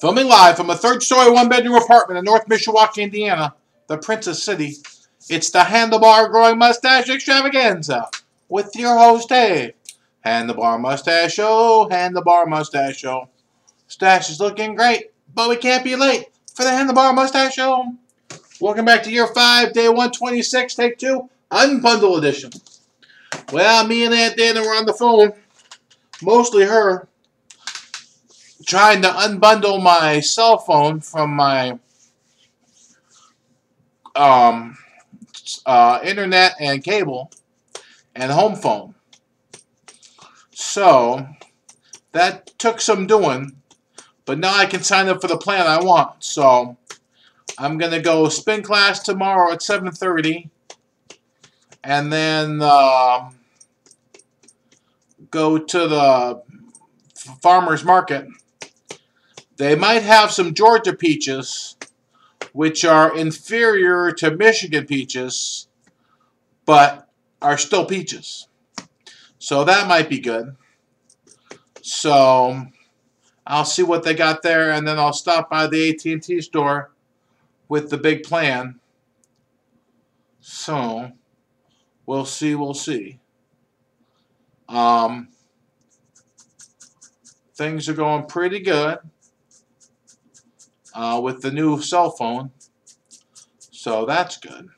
Filming live from a third-story one-bedroom apartment in North Mishawaka, Indiana, the Princess City, it's the Handlebar Growing Mustache Extravaganza with your host, Dave. Handlebar Mustache Show, Handlebar Mustache Show. Stash is looking great, but we can't be late for the Handlebar Mustache Show. Welcome back to year 5, day 126, take 2, Unbundle Edition. Well, me and Aunt Dana were on the phone, mostly her, trying to unbundle my cell phone from my um, uh, internet and cable and home phone. So that took some doing, but now I can sign up for the plan I want. So I'm going to go spin class tomorrow at 7.30 and then um, go to the farmer's market they might have some Georgia peaches, which are inferior to Michigan peaches, but are still peaches. So that might be good. So I'll see what they got there, and then I'll stop by the AT&T store with the big plan. So we'll see, we'll see. Um, things are going pretty good uh, with the new cell phone. So that's good.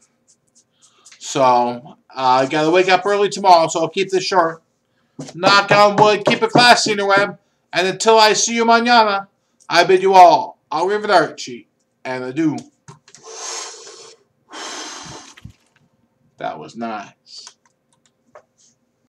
So uh, I got to wake up early tomorrow, so I'll keep this short. Knock on wood, keep it classy, interweb. And until I see you mañana, I bid you all arrivederci and adieu. That was not